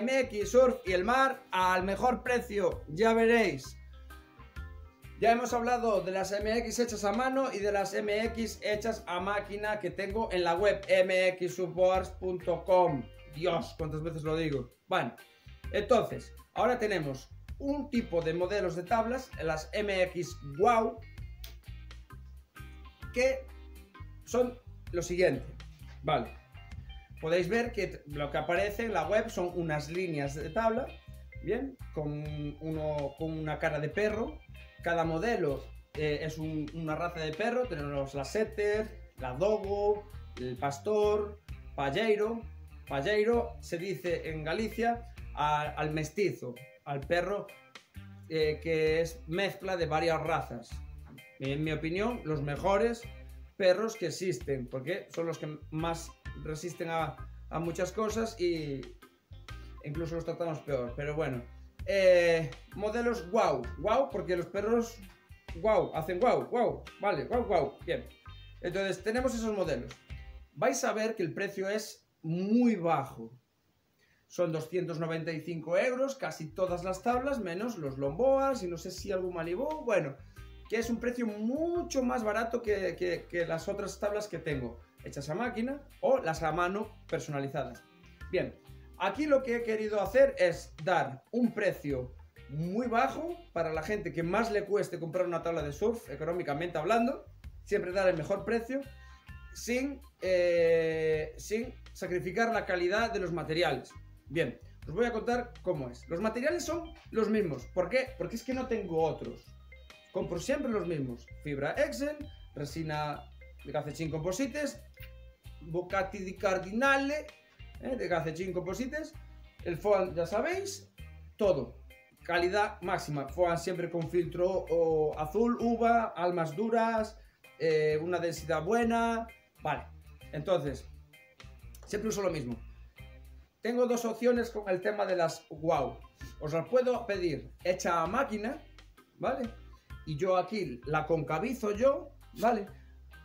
MX Surf y el mar al mejor precio, ya veréis. Ya hemos hablado de las MX hechas a mano y de las MX hechas a máquina que tengo en la web mxsupports.com. Dios, cuántas veces lo digo. Bueno, entonces, ahora tenemos un tipo de modelos de tablas, las MX Wow, que son lo siguiente. Vale, podéis ver que lo que aparece en la web son unas líneas de tabla, bien, con, uno, con una cara de perro. Cada modelo eh, es una raza de perro, tenemos la setter, la dogo, el pastor, palleiro. Palleiro se dice en Galicia al mestizo, al perro eh, que es mezcla de varias razas. En mi opinión, los mejores perros que existen, porque son los que más resisten a, muchas cosas y incluso los tratamos peor. Pero bueno, eh, modelos wow, wow, porque los perros wow, hacen wow, wow, vale, wow, wow, bien. Entonces tenemos esos modelos. Vais a ver que el precio es muy bajo. Son 295 euros, casi todas las tablas, menos los lomboas y no sé si algún malibú. Bueno, que es un precio mucho más barato que, las otras tablas que tengo, hechas a máquina o las a mano personalizadas. Bien, aquí lo que he querido hacer es dar un precio muy bajo para la gente que más le cueste comprar una tabla de surf, económicamente hablando, siempre dar el mejor precio, sin, eh, sin sacrificar la calidad de los materiales. Bien, os voy a contar cómo es. Los materiales son los mismos. ¿Por qué? Porque es que no tengo otros. Compro siempre los mismos. Fibra Excel, resina de Gacechin Composites, Bocati di Cardinale, eh, de Gacechin Composites, el foam ya sabéis, todo. Calidad máxima. Foam siempre con filtro azul, uva, almas duras, eh, una densidad buena. Vale, entonces, siempre uso lo mismo. Tengo dos opciones con el tema de las wow. Os las puedo pedir hecha a máquina, ¿vale? Y yo aquí la concavizo yo, ¿vale?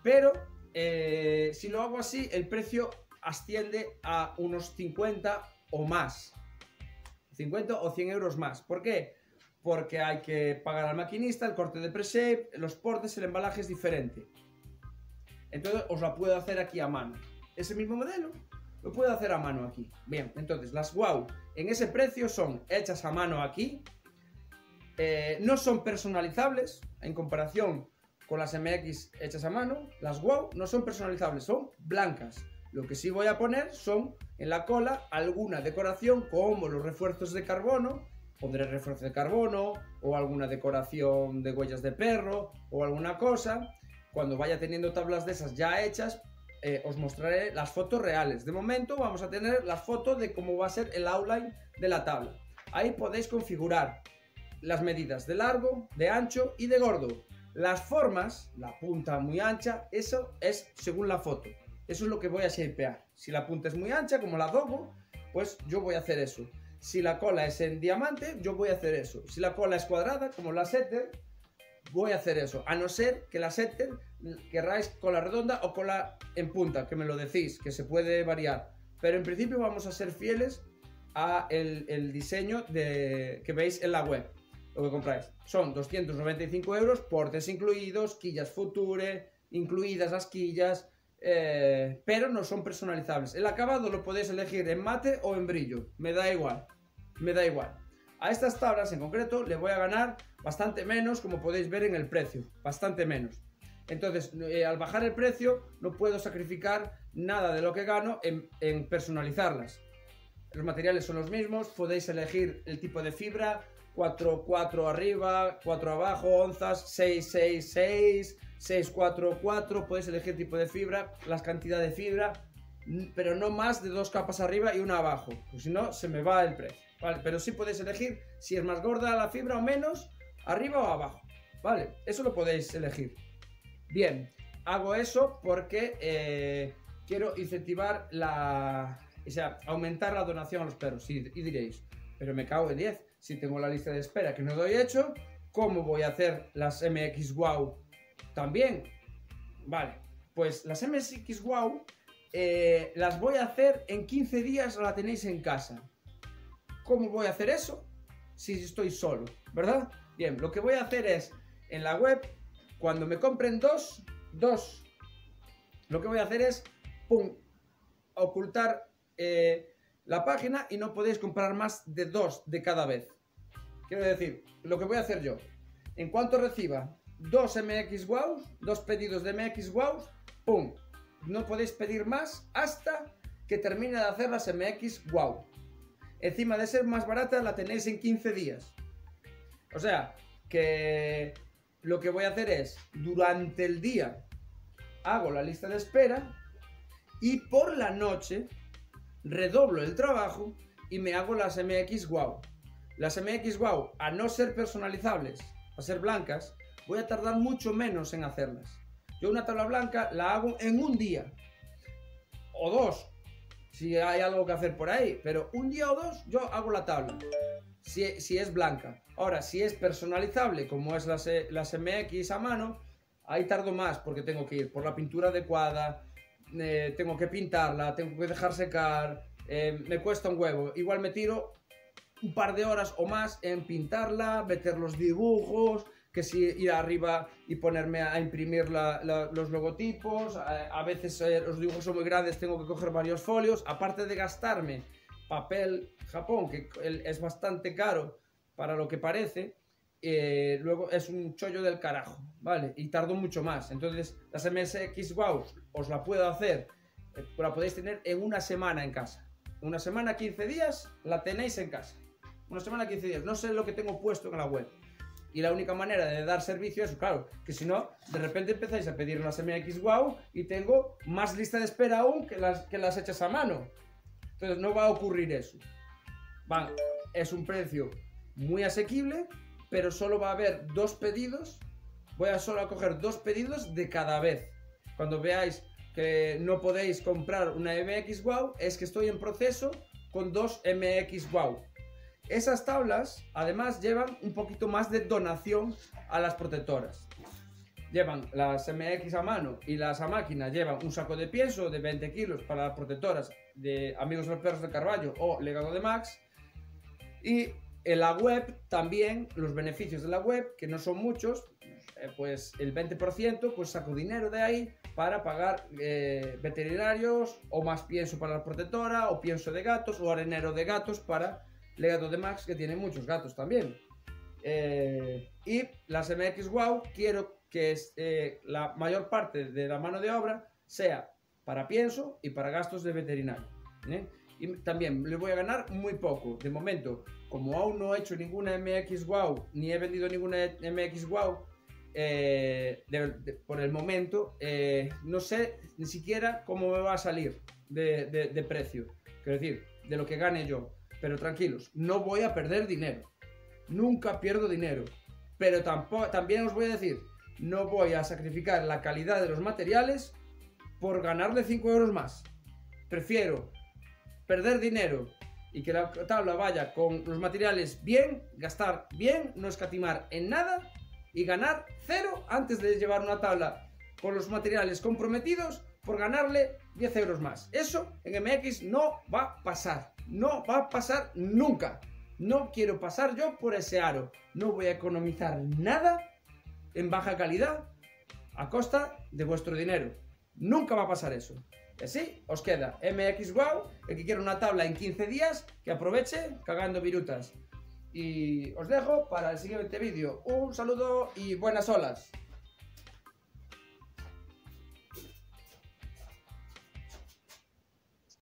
Pero eh, si lo hago así, el precio asciende a unos 50 o más. 50 o 100 euros más. ¿Por qué? Porque hay que pagar al maquinista, el corte de pre los portes, el embalaje es diferente. Entonces os la puedo hacer aquí a mano. Ese mismo modelo lo puedo hacer a mano aquí. Bien, entonces las WOW en ese precio son hechas a mano aquí. Eh, no son personalizables en comparación con las MX hechas a mano. Las WOW no son personalizables, son blancas. Lo que sí voy a poner son en la cola alguna decoración como los refuerzos de carbono. Pondré refuerzo de carbono o alguna decoración de huellas de perro o alguna cosa. Cuando vaya teniendo tablas de esas ya hechas, eh, os mostraré las fotos reales. De momento vamos a tener las fotos de cómo va a ser el outline de la tabla. Ahí podéis configurar las medidas de largo, de ancho y de gordo. Las formas, la punta muy ancha, eso es según la foto. Eso es lo que voy a shapear. Si la punta es muy ancha, como la Dogo, pues yo voy a hacer eso. Si la cola es en diamante, yo voy a hacer eso. Si la cola es cuadrada, como la Setter, voy a hacer eso. A no ser que la setter querráis cola redonda o cola en punta, que me lo decís, que se puede variar. Pero en principio vamos a ser fieles a el, diseño de, que veis en la web, lo que compráis. Son 295 euros, portes incluidos, quillas Future, incluidas las quillas, eh, pero no son personalizables. El acabado lo podéis elegir en mate o en brillo, me da igual, me da igual. A estas tablas en concreto le voy a ganar bastante menos, como podéis ver en el precio, bastante menos. Entonces, eh, al bajar el precio, no puedo sacrificar nada de lo que gano en, personalizarlas. Los materiales son los mismos, podéis elegir el tipo de fibra, 4, 4 arriba, 4 abajo, onzas, 6, 6, 6, 6, 4, 4, podéis elegir tipo de fibra, las cantidades de fibra, pero no más de dos capas arriba y una abajo, pues si no, se me va el precio. ¿vale? Pero sí podéis elegir si es más gorda la fibra o menos, arriba o abajo, ¿vale? Eso lo podéis elegir. Bien, hago eso porque eh, quiero incentivar la... O sea, aumentar la donación a los perros. Y, y diréis, pero me cago en 10. Si tengo la lista de espera que no doy hecho, ¿cómo voy a hacer las MX Wow también? Vale, pues las MX Wow eh, las voy a hacer en 15 días, la tenéis en casa. ¿Cómo voy a hacer eso? Si estoy solo, ¿verdad? Bien, lo que voy a hacer es, en la web, cuando me compren dos, dos, lo que voy a hacer es, pum, ocultar eh, la página y no podéis comprar más de dos de cada vez. Quiero decir, lo que voy a hacer yo, en cuanto reciba dos MX Wow, dos pedidos de MX Wow, ¡pum! No podéis pedir más hasta que termine de hacer las MX Wow. Encima de ser más barata, la tenéis en 15 días. O sea, que lo que voy a hacer es, durante el día, hago la lista de espera y por la noche redoblo el trabajo y me hago las MX Wow. Las MX Wow, a no ser personalizables, a ser blancas, voy a tardar mucho menos en hacerlas. Yo una tabla blanca la hago en un día. O dos, si hay algo que hacer por ahí. Pero un día o dos yo hago la tabla. Si, si es blanca. Ahora, si es personalizable, como es las, las MX a mano, ahí tardo más porque tengo que ir por la pintura adecuada, eh, tengo que pintarla, tengo que dejar secar, eh, me cuesta un huevo. Igual me tiro un par de horas o más en pintarla, meter los dibujos, que si ir arriba y ponerme a imprimir los logotipos, a, veces eh, los dibujos son muy grandes, tengo que coger varios folios, aparte de gastarme papel Japón, que es bastante caro para lo que parece, eh, luego es un chollo del carajo, ¿vale? Y tardo mucho más. Entonces, las MSX Wow os la puedo hacer, eh, la podéis tener en una semana en casa. Una semana, 15 días, la tenéis en casa. Una semana, 15 días. No sé lo que tengo puesto en la web. Y la única manera de dar servicio es, claro, que si no, de repente empezáis a pedir las MX Wow y tengo más lista de espera aún que las, que las hechas a mano. Entonces, no va a ocurrir eso. Van, es un precio muy asequible pero solo va a haber dos pedidos. Voy a solo a coger dos pedidos de cada vez. Cuando veáis que no podéis comprar una MX Wow, es que estoy en proceso con dos MX Wow. Esas tablas además llevan un poquito más de donación a las protectoras. Llevan las MX a mano y las a máquina llevan un saco de pienso de 20 kilos para las protectoras de Amigos de los Perros de Carballo o Legado de Max. Y en la web también, los beneficios de la web, que no son muchos, eh, pues el 20%, pues saco dinero de ahí para pagar eh, veterinarios o más pienso para la protectora o pienso de gatos o arenero de gatos para Legado de Max que tiene muchos gatos también. Eh, y las MX Wow quiero que la mayor parte de la mano de obra sea para pienso y para gastos de veterinario. También le voy a ganar muy poco. De momento, como aún no he hecho ninguna MX Wow, ni he vendido ninguna MX Wow, eh, por el momento, eh, no sé ni siquiera cómo me va a salir de, precio. Quiero decir, de lo que gane yo. Pero tranquilos, no voy a perder dinero. Nunca pierdo dinero. Pero tampoco, también os voy a decir, no voy a sacrificar la calidad de los materiales por ganarle 5 euros más. Prefiero perder dinero y que la tabla vaya con los materiales bien, gastar bien, no escatimar en nada y ganar cero antes de llevar una tabla con los materiales comprometidos por ganarle 10 euros más. Eso en MX no va a pasar. No va a pasar nunca. No quiero pasar yo por ese aro. No voy a economizar nada en baja calidad a costa de vuestro dinero. Nunca va a pasar eso. Y así os queda MX Wow, el que quiera una tabla en 15 días, que aproveche cagando virutas. Y os dejo para el siguiente vídeo. Un saludo y buenas olas.